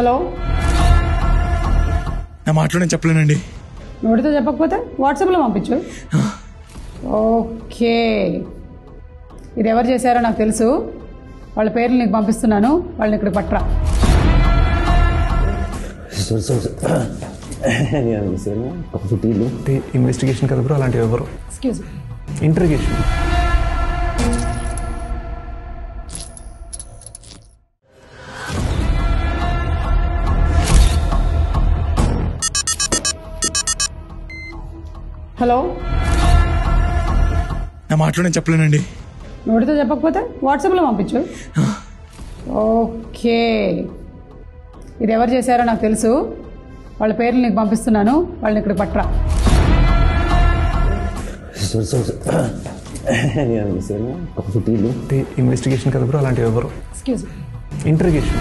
Hello? నా మాటలో నేను చెప్పలేనండి. నోటితో చెప్పకపోతే వాట్సాప్లో పంపించు. ఓకే. ఇది ఎవరు చేశారో నాకు తెలుసు. వాళ్ళ పేర్లు నీకు పంపిస్తున్నాను. వాళ్ళని ఇక్కడ పట్టరా. ఇన్వెస్టిగేషన్ కదా బ్రో అలాంటివి ఎవరు? Excuse interrogation hello? నా మాటలో నేను చెప్పలేనండి. నోటితో చెప్పకపోతే వాట్సాప్లో పంపించు. ఓకే. ఇది ఎవరు చేశారో నాకు తెలుసు. వాళ్ళ పేర్లు నీకు పంపిస్తున్నాను. వాళ్ళని ఇక్కడ పట్టరా. ఇన్వెస్టిగేషన్ కదా బ్రో అలాంటివి ఎవరు? ఇంటర్గేషన్